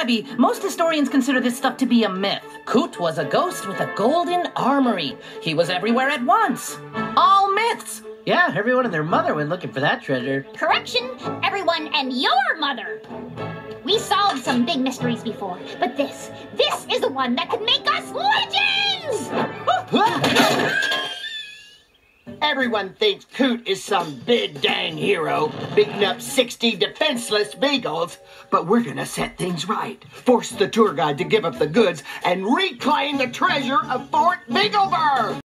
Webby, most historians consider this stuff to be a myth. Coot was a ghost with a golden armory. He was everywhere at once. All myths. Yeah, everyone and their mother went looking for that treasure. Correction, everyone and your mother. We solved some big mysteries before, but this, this is the one that could make us legends! Everyone thinks Coot is some big dang hero, beating up 60 defenseless beagles. But we're gonna set things right, force the tour guide to give up the goods, and reclaim the treasure of Fort Beagleburg!